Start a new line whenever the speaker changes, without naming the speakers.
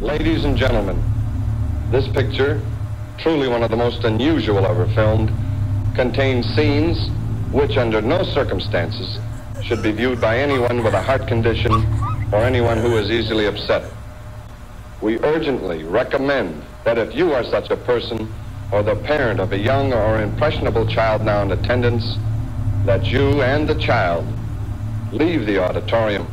Ladies and gentlemen, this picture, truly one of the most unusual ever filmed, contains scenes which under no circumstances should be viewed by anyone with a heart condition or anyone who is easily upset. We urgently recommend that if you are such a person or the parent of a young or impressionable child now in attendance, that you and the child leave the auditorium